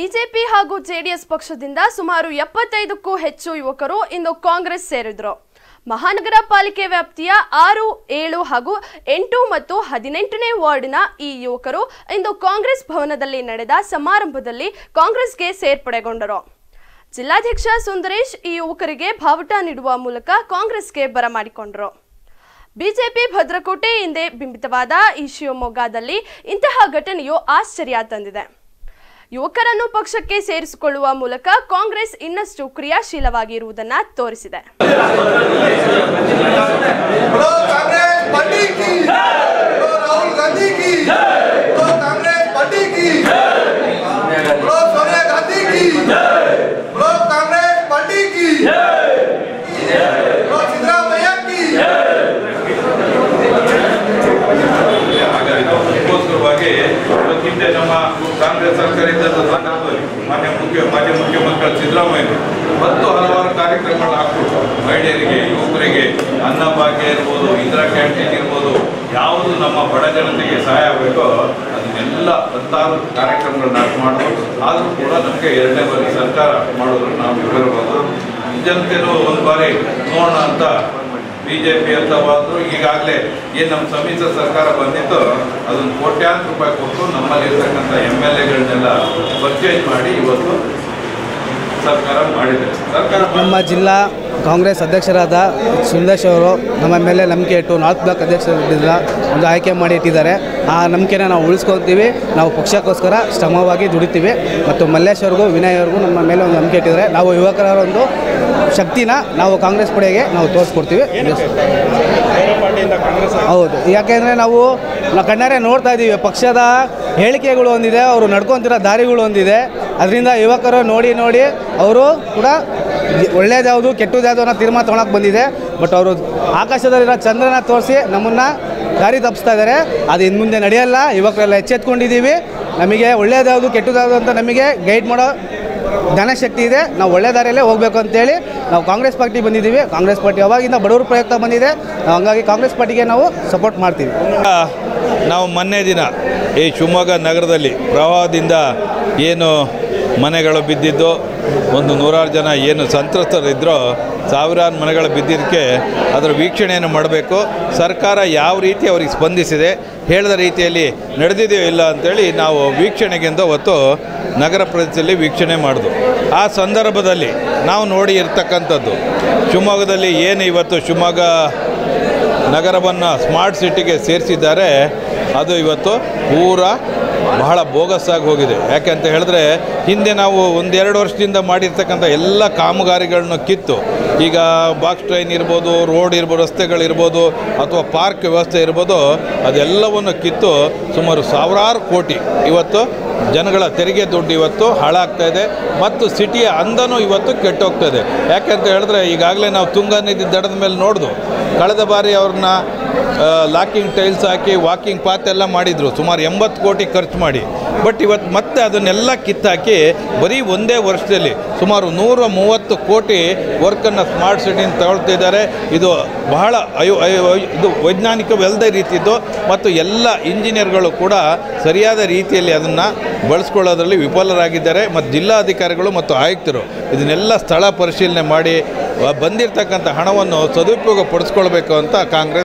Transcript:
BJP ಹಾಗೂ JDS ಪಕ್ಷದಿಂದ ಸುಮಾರು ಎಪ್ಪತ್ತೈದಕ್ಕೂ ಹೆಚ್ಚು ಯುವಕರು ಇಂದು ಕಾಂಗ್ರೆಸ್ ಸೇರಿದ್ರು. ಮಹಾನಗರ ಪಾಲಿಕೆ ವ್ಯಾಪ್ತಿಯ ಆರು, ಏಳು ಹಾಗೂ ಎಂಟು ಮತ್ತು ಹದಿನೆಂಟನೇ ವಾರ್ಡ್ನ ಈ ಯುವಕರು ಇಂದು ಕಾಂಗ್ರೆಸ್ ಭವನದಲ್ಲಿ ನಡೆದ ಸಮಾರಂಭದಲ್ಲಿ ಕಾಂಗ್ರೆಸ್ಗೆ ಸೇರ್ಪಡೆಗೊಂಡರು. ಜಿಲ್ಲಾಧ್ಯಕ್ಷ ಸುಂದರೇಶ್ ಈ ಯುವಕರಿಗೆ ಭಾವುಟ ನೀಡುವ ಮೂಲಕ ಕಾಂಗ್ರೆಸ್ಗೆ ಬರಮಾಡಿಕೊಂಡರು ಬಿಜೆಪಿ ಭದ್ರಕೋಟೆ ಹಿಂದೆ ಬಿಂಬಿತವಾದ ಈ ಶಿವಮೊಗ್ಗದಲ್ಲಿ ಇಂತಹ ಘಟನೆಯು ಆಶ್ಚರ್ಯ ತಂದಿದೆ. ಯುವಕರನ್ನು ಪಕ್ಷಕ್ಕೆ ಸೇರಿಸಿಕೊಳ್ಳುವ ಮೂಲಕ ಕಾಂಗ್ರೆಸ್ ಇನ್ನಷ್ಟು ಕ್ರಿಯಾಶೀಲವಾಗಿರುವುದನ್ನು ತೋರಿಸಿದೆ. ನಮ್ಮ ಕಾಂಗ್ರೆಸ್ ಸರ್ಕಾರ ಇದ್ದಂಥ ಸಂದರ್ಭದಲ್ಲಿ ಮಾನ್ಯ ಮುಖ್ಯ ಮಾನ್ಯ ಮುಖ್ಯಮಂತ್ರಿ ಸಿದ್ದರಾಮಯ್ಯ ಮತ್ತು ಹಲವಾರು ಕಾರ್ಯಕ್ರಮಗಳು ಹಾಕ್ಬಿಟ್ಟು ಮಹಿಳೆಯರಿಗೆ, ಯುವಕರಿಗೆ ಅನ್ನಭಾಗ್ಯ ಇರ್ಬೋದು, ಇಂದಿರಾ ಕ್ಯಾಂಟೀನ್ ಇರ್ಬೋದು, ಯಾವುದು ನಮ್ಮ ಬಡ ಜನತೆಗೆ ಸಹಾಯ ಆಗಬೇಕೋ ಅದನ್ನೆಲ್ಲ ಹತ್ತಾರು ಕಾರ್ಯಕ್ರಮಗಳನ್ನ ಮಾಡೋದು ಆದರೂ ಕೂಡ ನಮಗೆ ಎರಡನೇ ಬಾರಿ ಸರ್ಕಾರ ಮಾಡೋದ್ರ ನಾವು ವಿವರವಾದರು ಜನತೆನೂ ಒಂದು ಬಾರಿ ನೋಡೋಣ ಅಂತ ಬಿ ಜೆ ಪಿ ಅಂತವಾದ್ರು ಈಗಾಗಲೇ ಏನು ನಮ್ಮ ಸಮ್ಮಿಶ್ರ ಸರ್ಕಾರ ಬಂದಿತ್ತು ಅದನ್ನು ಕೋಟ್ಯಾಂತರ ರೂಪಾಯಿ ಕೊಟ್ಟು ನಮ್ಮಲ್ಲಿ ಮಾಡಿ ಇವತ್ತು ಸರ್ಕಾರ ಮಾಡಿದೆ. ಸರ್ಕಾರ ನಮ್ಮ ಜಿಲ್ಲಾ ಕಾಂಗ್ರೆಸ್ ಅಧ್ಯಕ್ಷರಾದ ಸುಂದೇಶ್ ಅವರು ನಮ್ಮ ಮೇಲೆ ನಂಬಿಕೆ ಇಟ್ಟು ನಾರ್ತ್ ಬ್ಲಾಕ್ ಅಧ್ಯಕ್ಷರಿಂದ ಒಂದು ಆಯ್ಕೆ ಮಾಡಿ ಇಟ್ಟಿದ್ದಾರೆ. ಆ ನಂಬಿಕೆನ ನಾವು ಉಳಿಸ್ಕೊತೀವಿ. ನಾವು ಪಕ್ಷಕ್ಕೋಸ್ಕರ ಶ್ರಮವಾಗಿ ದುಡಿತೀವಿ. ಮತ್ತು ಮಲ್ಲೇಶ್ ಅವ್ರಿಗೂ, ವಿನಯ್ ಅವ್ರಿಗೂ ನಮ್ಮ ಮೇಲೆ ಒಂದು ನಂಬಿಕೆ ಇಟ್ಟಿದ್ದಾರೆ. ನಾವು ಯುವಕರ ಒಂದು ಶಕ್ತಿನ ನಾವು ಕಾಂಗ್ರೆಸ್ ಪಡೆಗೆ ನಾವು ತೋರಿಸ್ಕೊಡ್ತೀವಿ. ಹೌದು. ಯಾಕೆಂದರೆ ನಾವು ನಾವು ಕಣ್ಣಾರೆ ನೋಡ್ತಾ ಇದ್ದೀವಿ. ಪಕ್ಷದ ಹೇಳಿಕೆಗಳು ಒಂದಿದೆ, ಅವರು ನಡ್ಕೊತಿರೋ ದಾರಿಗಳು ಒಂದಿದೆ. ಅದರಿಂದ ಯುವಕರು ನೋಡಿ ನೋಡಿ ಅವರು ಕೂಡ ಒಳ್ಳೇದ್ಯಾವುದು, ಕೆಟ್ಟದ್ಯಾವುದು ಅನ್ನೋ ತೀರ್ಮಾನ ತೊಗೊಳಕ್ಕೆ ಬಂದಿದೆ. ಬಟ್ ಅವರು ಆಕಾಶದಲ್ಲಿರೋ ಚಂದ್ರನ ತೋರಿಸಿ ನಮ್ಮನ್ನು ದಾರಿ ತಪ್ಪಿಸ್ತಾ ಇದ್ದಾರೆ ಅದು ಇನ್ನು ಮುಂದೆ ನಡೆಯಲ್ಲ. ಯುವಕರೆಲ್ಲ ಎಚ್ಚೆತ್ಕೊಂಡಿದ್ದೀವಿ. ನಮಗೆ ಒಳ್ಳೇದ್ಯಾವುದು, ಕೆಟ್ಟದ್ಯಾವುದು ಅಂತ ನಮಗೆ ಗೈಡ್ ಮಾಡೋ ಜ್ಞಾನಶಕ್ತಿ ಇದೆ, ನಾವು ಒಳ್ಳೆ ದಾರಿಯಲ್ಲೇ ಹೋಗಬೇಕು ಅಂತೇಳಿ ನಾವು ಕಾಂಗ್ರೆಸ್ ಪಾರ್ಟಿ ಬಂದಿದ್ದೀವಿ. ಕಾಂಗ್ರೆಸ್ ಪಾರ್ಟಿ ಅವಾಗಿಂದ ಬಡವರ ಪ್ರಯುಕ್ತ ಬಂದಿದೆ, ಹಂಗಾಗಿ ಕಾಂಗ್ರೆಸ್ ಪಾರ್ಟಿಗೆ ನಾವು ಸಪೋರ್ಟ್ ಮಾಡ್ತೀವಿ. ನಾವು ಮೊನ್ನೆ ದಿನ ಈ ಶಿವಮೊಗ್ಗ ನಗರದಲ್ಲಿ ಪ್ರವಾಹದಿಂದ ಏನು ಮನೆಗಳು ಬಿದ್ದಿದ್ದು, ಒಂದು ನೂರಾರು ಜನ ಏನು ಸಂತ್ರಸ್ತರಿದ್ದರೋ ಸಾವಿರಾರು ಮನೆಗಳು ಬಿದ್ದಿದ್ದಕ್ಕೆ ಅದರ ವೀಕ್ಷಣೆಯನ್ನು ಮಾಡಬೇಕು. ಸರ್ಕಾರ ಯಾವ ರೀತಿ ಅವರಿಗೆ ಸ್ಪಂದಿಸಿದೆ, ಹೇಳಿದ ರೀತಿಯಲ್ಲಿ ನಡೆದಿದೆಯೋ ಇಲ್ಲ ಅಂತೇಳಿ ನಾವು ವೀಕ್ಷಣೆಗೆಂದು ಅವತ್ತು ನಗರ ಪ್ರದೇಶದಲ್ಲಿ ವೀಕ್ಷಣೆ ಮಾಡಿದ್ವು ಆ ಸಂದರ್ಭದಲ್ಲಿ ನಾವು ನೋಡಿ ಇರ್ತಕ್ಕಂಥದ್ದು, ಶಿವಮೊಗ್ಗದಲ್ಲಿ ಏನು ಇವತ್ತು ಶಿವಮೊಗ್ಗ ನಗರವನ್ನು ಸ್ಮಾರ್ಟ್ ಸಿಟಿಗೆ ಸೇರಿಸಿದ್ದಾರೆ, ಅದು ಇವತ್ತು ಪೂರಾ ಬಹಳ ಬೋಗಸ್ ಆಗಿ ಹೋಗಿದೆ. ಯಾಕೆ ಅಂತ ಹೇಳಿದ್ರೆ, ಹಿಂದೆ ನಾವು ಒಂದೆರಡು ವರ್ಷದಿಂದ ಮಾಡಿರ್ತಕ್ಕಂಥ ಎಲ್ಲ ಕಾಮಗಾರಿಗಳನ್ನ ಕಿತ್ತು. ಈಗ ಬಾಕ್ಸ್ ಟ್ರೈನ್ ಇರ್ಬೋದು, ರೋಡ್ ಇರ್ಬೋದು ರಸ್ತೆಗಳಿರ್ಬೋದು ಅಥವಾ ಪಾರ್ಕ್ ವ್ಯವಸ್ಥೆ ಇರ್ಬೋದು, ಅದೆಲ್ಲವನ್ನು ಕಿತ್ತು ಸುಮಾರು ಸಾವಿರಾರು ಕೋಟಿ. ಇವತ್ತು ಜನಗಳ ತೆರಿಗೆ ದುಡ್ಡು ಇವತ್ತು ಹಾಳಾಗ್ತಾ ಇದೆ ಮತ್ತು ಸಿಟಿಯ ಅಂದನೂ ಇವತ್ತು ಕೆಟ್ಟೋಗ್ತಾ ಇದೆ. ಯಾಕೆಂತ ಹೇಳಿದ್ರೆ, ಈಗಾಗಲೇ ನಾವು ತುಂಗಾ ನದಿ ದಡದ ಮೇಲೆ ನೋಡ್ದು. ಕಳೆದ ಬಾರಿ ಅವ್ರನ್ನ ಲಾಕಿಂಗ್ ಟೈಲ್ಸ್ ಹಾಕಿ ವಾಕಿಂಗ್ ಪಾತ್ ಎಲ್ಲ ಮಾಡಿದರು. ಸುಮಾರು ಎಂಬತ್ತು ಕೋಟಿ ಖರ್ಚು ಮಾಡಿ. ಬಟ್ ಇವತ್ತು ಮತ್ತೆ ಅದನ್ನೆಲ್ಲ ಕಿತ್ತಾಕಿ ಬರೀ ಒಂದೇ ವರ್ಷದಲ್ಲಿ ಸುಮಾರು ನೂರ ಮೂವತ್ತು ಕೋಟಿ ವರ್ಕನ್ನು ಸ್ಮಾರ್ಟ್ ಸಿಟಿನ ತಗೊಳ್ತಿದ್ದಾರೆ ಇದು ಬಹಳ ಅಯೋ ಇದು ವೈಜ್ಞಾನಿಕವಲ್ಲದ ರೀತಿದ್ದು ಮತ್ತು ಎಲ್ಲ ಇಂಜಿನಿಯರ್ಗಳು ಕೂಡ ಸರಿಯಾದ ರೀತಿಯಲ್ಲಿ ಅದನ್ನು ಬಳಸ್ಕೊಳ್ಳೋದ್ರಲ್ಲಿ ವಿಫಲರಾಗಿದ್ದಾರೆ. ಮತ್ತು ಜಿಲ್ಲಾಧಿಕಾರಿಗಳು ಮತ್ತು ಆಯುಕ್ತರು ಇದನ್ನೆಲ್ಲ ಸ್ಥಳ ಪರಿಶೀಲನೆ ಮಾಡಿ ಬಂದಿರತಕ್ಕಂಥ ಹಣವನ್ನು ಸದುಪಯೋಗ ಪಡಿಸ್ಕೊಳ್ಬೇಕು ಅಂತ ಕಾಂಗ್ರೆಸ್